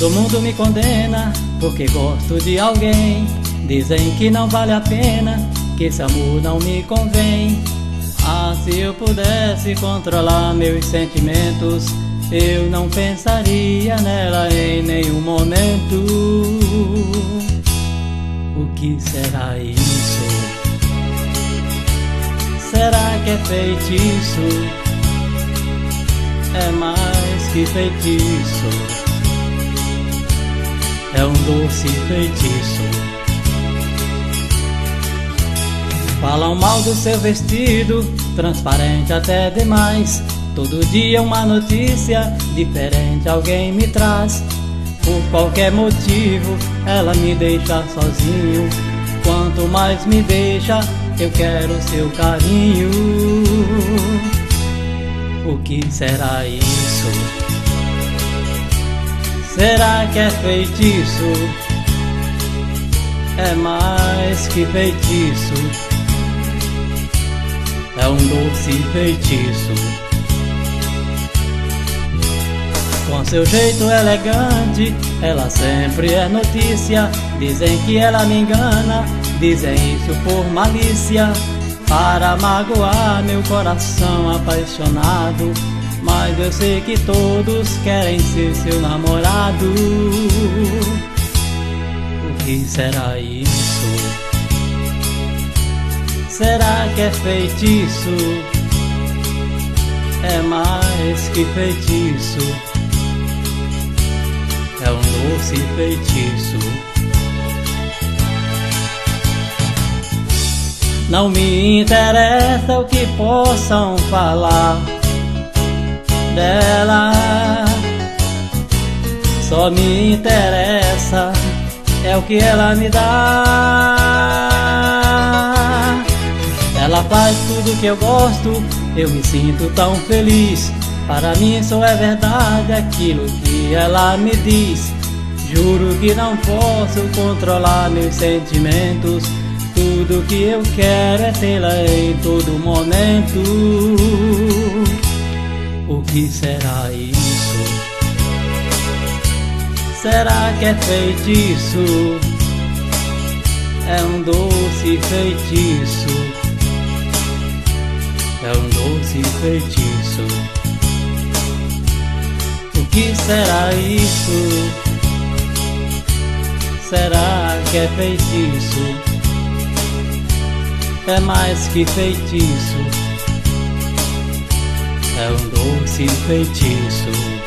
Todo mundo me condena porque gosto de alguém. Dizem que não vale a pena, que esse amor não me convém. Ah, se eu pudesse controlar meus sentimentos, eu não pensaria nela em nenhum momento. O que será isso? Será que é feitiço? É mais que feitiço. É um doce feitiço. Falam mal do seu vestido, transparente até demais. Todo dia uma notícia diferente alguém me traz. Por qualquer motivo, ela me deixa sozinho. Quanto mais me deixa, eu quero seu carinho. O que será isso? Será que é feitiço? É mais que feitiço é um doce feitiço. Com seu jeito elegante, ela sempre é notícia. Dizem que ela me engana, dizem isso por malícia. Para magoar meu coração apaixonado. Mas eu sei que todos querem ser seu namorado. O que será isso? Será que é feitiço? É mais que feitiço. É um doce feitiço. Não me interessa o que possam falar dela. Só me interessa é o que ela me dá. Ela faz tudo que eu gosto, eu me sinto tão feliz. Para mim só é verdade aquilo que ela me diz. Juro que não posso controlar meus sentimentos. Tudo que eu quero é tê-la em todo momento. O que será isso? Será que é feitiço? É um doce feitiço é um doce feitiço. O que será isso? Será que é feitiço? É mais que feitiço. 长路是非结束。